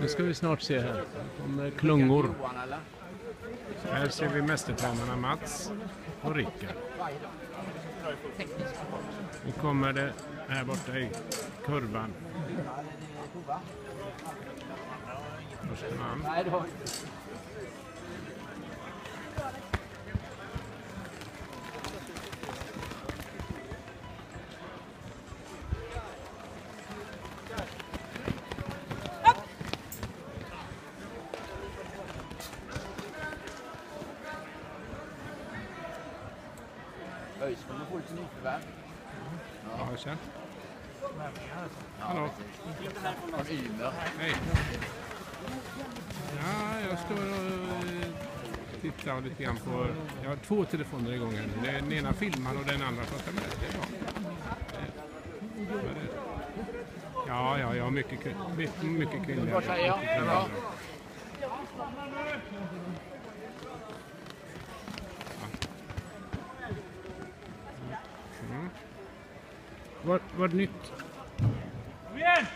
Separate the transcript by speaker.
Speaker 1: Nu ska vi snart se här. Det kommer
Speaker 2: eh, klungor.
Speaker 1: Här ser vi mästertränarna Mats och Rickard. Nu kommer det här borta i kurvan. Första man.
Speaker 2: Det har ÖIS kommer få lite nyförvärv.
Speaker 1: Ja, tja.
Speaker 2: Ja,
Speaker 1: Hallå.
Speaker 2: Från Ymer.
Speaker 1: Hej. Ja, jag står och eh, tittar lite grann på... Jag har två telefoner igång här nu. Den ena filmar och den andra pratar med. Det är bra. Ja, ja, jag har mycket, mycket, mycket kvinnliga.
Speaker 2: Vad säger jag?
Speaker 1: Var kvinnliga. Vad, vad nytt?
Speaker 3: Kom igen!